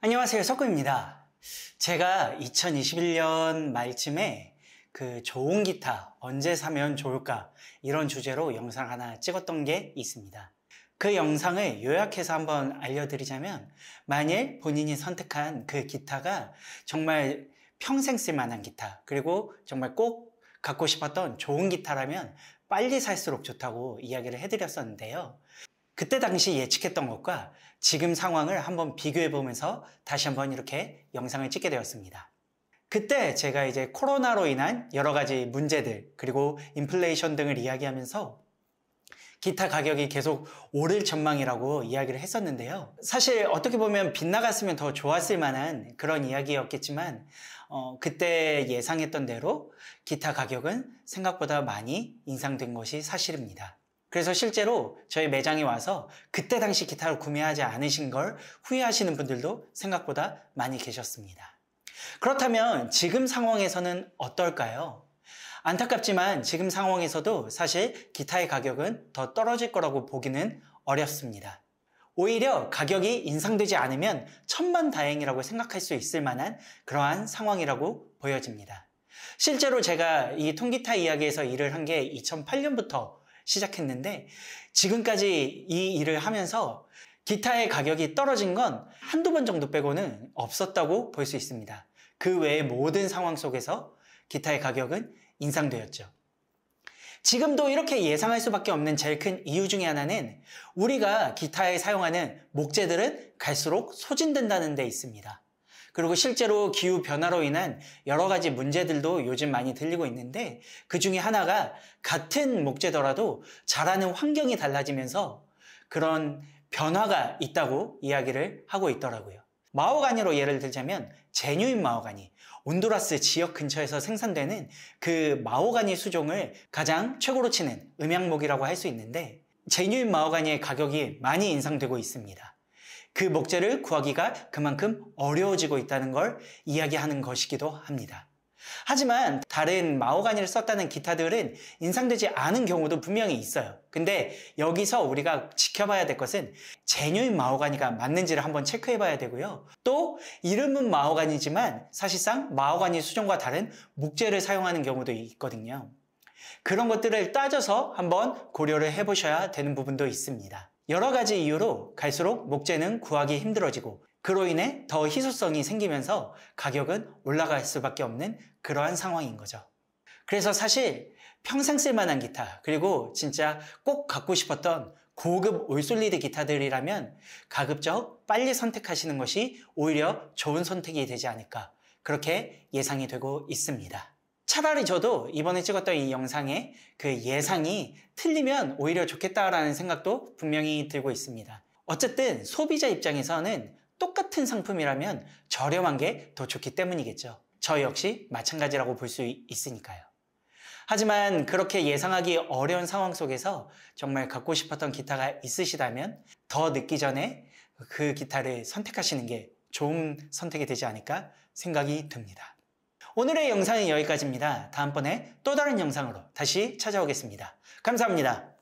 안녕하세요 석구입니다. 제가 2021년 말쯤에 그 좋은 기타 언제 사면 좋을까 이런 주제로 영상 하나 찍었던 게 있습니다. 그 영상을 요약해서 한번 알려드리자면 만일 본인이 선택한 그 기타가 정말 평생 쓸만한 기타 그리고 정말 꼭 갖고 싶었던 좋은 기타라면 빨리 살수록 좋다고 이야기를 해드렸었는데요 그때 당시 예측했던 것과 지금 상황을 한번 비교해 보면서 다시 한번 이렇게 영상을 찍게 되었습니다. 그때 제가 이제 코로나로 인한 여러 가지 문제들 그리고 인플레이션 등을 이야기하면서 기타 가격이 계속 오를 전망이라고 이야기를 했었는데요. 사실 어떻게 보면 빗나갔으면 더 좋았을 만한 그런 이야기였겠지만 어, 그때 예상했던 대로 기타 가격은 생각보다 많이 인상된 것이 사실입니다. 그래서 실제로 저희 매장에 와서 그때 당시 기타를 구매하지 않으신 걸 후회하시는 분들도 생각보다 많이 계셨습니다. 그렇다면 지금 상황에서는 어떨까요? 안타깝지만 지금 상황에서도 사실 기타의 가격은 더 떨어질 거라고 보기는 어렵습니다. 오히려 가격이 인상되지 않으면 천만 다행이라고 생각할 수 있을 만한 그러한 상황이라고 보여집니다. 실제로 제가 이 통기타 이야기에서 일을 한 게 2008년부터 시작했는데 지금까지 이 일을 하면서 기타의 가격이 떨어진 건 한두 번 정도 빼고는 없었다고 볼 수 있습니다. 그 외의 모든 상황 속에서 기타의 가격은 인상되었죠. 지금도 이렇게 예상할 수밖에 없는 제일 큰 이유 중에 하나는 우리가 기타에 사용하는 목재들은 갈수록 소진된다는 데 있습니다. 그리고 실제로 기후 변화로 인한 여러 가지 문제들도 요즘 많이 들리고 있는데 그 중에 하나가 같은 목재더라도 자라는 환경이 달라지면서 그런 변화가 있다고 이야기를 하고 있더라고요. 마호가니로 예를 들자면 제뉴인 마호가니, 온두라스 지역 근처에서 생산되는 그 마호가니 수종을 가장 최고로 치는 음향목이라고 할 수 있는데 제뉴인 마호가니의 가격이 많이 인상되고 있습니다. 그 목재를 구하기가 그만큼 어려워지고 있다는 걸 이야기하는 것이기도 합니다. 하지만 다른 마호가니를 썼다는 기타들은 인상되지 않은 경우도 분명히 있어요. 근데 여기서 우리가 지켜봐야 될 것은 제뉴인 마호가니가 맞는지를 한번 체크해 봐야 되고요. 또 이름은 마호가니지만 사실상 마호가니 수종과 다른 목재를 사용하는 경우도 있거든요. 그런 것들을 따져서 한번 고려를 해 보셔야 되는 부분도 있습니다. 여러 가지 이유로 갈수록 목재는 구하기 힘들어지고 그로 인해 더 희소성이 생기면서 가격은 올라갈 수밖에 없는 그러한 상황인 거죠. 그래서 사실 평생 쓸만한 기타 그리고 진짜 꼭 갖고 싶었던 고급 올솔리드 기타들이라면 가급적 빨리 선택하시는 것이 오히려 좋은 선택이 되지 않을까 그렇게 예상이 되고 있습니다. 차라리 저도 이번에 찍었던 이 영상에 그 예상이 틀리면 오히려 좋겠다라는 생각도 분명히 들고 있습니다. 어쨌든 소비자 입장에서는 똑같은 상품이라면 저렴한 게 더 좋기 때문이겠죠. 저 역시 마찬가지라고 볼 수 있으니까요. 하지만 그렇게 예상하기 어려운 상황 속에서 정말 갖고 싶었던 기타가 있으시다면 더 늦기 전에 그 기타를 선택하시는 게 좋은 선택이 되지 않을까 생각이 듭니다. 오늘의 영상은 여기까지입니다. 다음번에 또 다른 영상으로 다시 찾아오겠습니다. 감사합니다.